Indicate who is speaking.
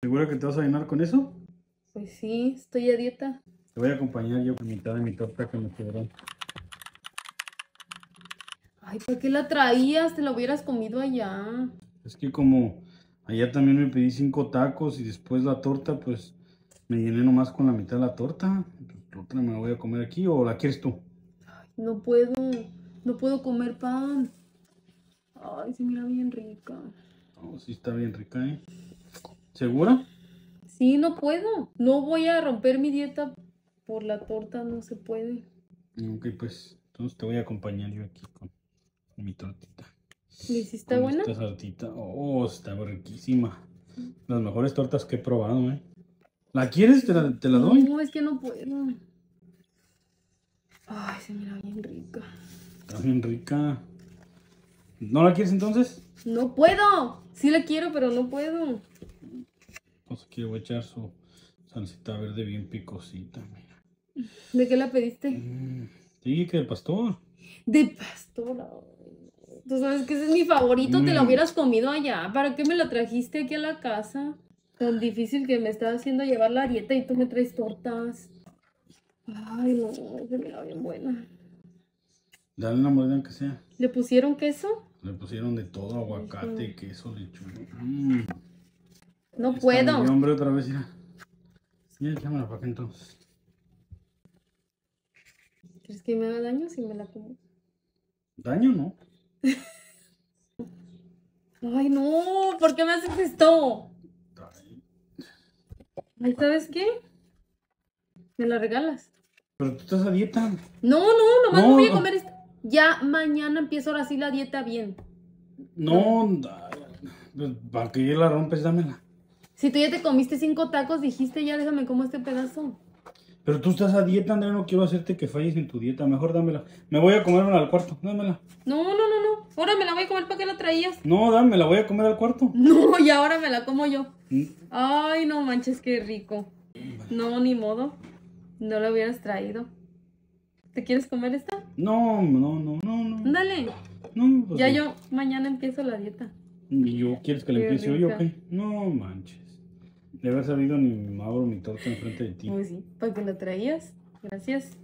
Speaker 1: ¿Segura que te vas a llenar con eso?
Speaker 2: Pues sí, estoy a dieta.
Speaker 1: Te voy a acompañar yo con mitad de mi torta que me quebró.
Speaker 2: Ay, ¿por qué la traías? Te la hubieras comido allá.
Speaker 1: Es que como allá también me pedí cinco tacos y después la torta, pues me llené nomás con la mitad de la torta. La otra me la voy a comer aquí o la quieres tú.
Speaker 2: Ay, no puedo, no puedo comer pan. Ay, se mira bien rica.
Speaker 1: Oh, sí está bien rica, ¿eh? ¿Segura?
Speaker 2: Sí, no puedo. No voy a romper mi dieta por la torta, no se puede.
Speaker 1: Ok, pues entonces te voy a acompañar yo aquí con, con mi tortita.
Speaker 2: ¿Y si está
Speaker 1: Con
Speaker 2: buena?
Speaker 1: Esta saltita. Oh, está riquísima. Las mejores tortas que he probado, ¿eh? ¿La quieres? ¿Te la, te la doy?
Speaker 2: No, es que no puedo. Ay, se mira bien rica.
Speaker 1: Está bien rica. ¿No la quieres entonces?
Speaker 2: No puedo. Sí la quiero, pero no puedo.
Speaker 1: Pues aquí voy a echar su salsita verde bien picosita, mira.
Speaker 2: ¿De qué la pediste?
Speaker 1: Mm, Sí, que el pastor.
Speaker 2: De pastora. Tú sabes que ese es mi favorito, te la
Speaker 1: Mm.
Speaker 2: hubieras comido allá. ¿Para qué me la trajiste aquí a la casa? Tan difícil que me está haciendo llevar la dieta y tú me traes tortas. Ay, no, se mira bien buena.
Speaker 1: Dale una mordida que sea.
Speaker 2: ¿Le pusieron queso?
Speaker 1: Le pusieron de todo, aguacate, queso, lechuga. Mm.
Speaker 2: No
Speaker 1: Está
Speaker 2: puedo.
Speaker 1: mi hombre otra vez, mira. Ya, échamela para acá entonces.
Speaker 2: ¿Crees que me haga daño si me la como?
Speaker 1: ¿Daño no?
Speaker 2: Ay, no, ¿por qué me haces esto?
Speaker 1: Ay,
Speaker 2: ¿sabes qué? Me la regalas.
Speaker 1: Pero tú estás a dieta.
Speaker 2: No, no, nomás
Speaker 1: No,
Speaker 2: me voy a
Speaker 1: no.
Speaker 2: comer esta. Ya mañana empiezo ahora sí la dieta bien.
Speaker 1: No, ay, para que ya la rompes, dámela.
Speaker 2: Si tú ya te comiste cinco tacos, dijiste ya déjame como este pedazo.
Speaker 1: Pero tú estás a dieta, Andrea, no quiero hacerte que falles en tu dieta. Mejor dámela. Me voy a comérmela al cuarto. Dámela.
Speaker 2: No, no, no, no. Ahora me la voy a comer para qué la traías.
Speaker 1: No, dámela, voy a comer al cuarto.
Speaker 2: No, y ahora me la como yo.
Speaker 1: Mm,
Speaker 2: Ay, no manches, qué rico. No, ni modo. No la hubieras traído. ¿Te quieres comer esta?
Speaker 1: No, no, no, no, no.
Speaker 2: Dale.
Speaker 1: No, pues
Speaker 2: Ya
Speaker 1: sí.
Speaker 2: yo mañana empiezo la dieta.
Speaker 1: ¿Y yo quieres que
Speaker 2: Qué
Speaker 1: empiece hoy o qué? No manches. De haber sabido ni abro mi torta enfrente de ti.
Speaker 2: Pues sí, para que la traías. Gracias.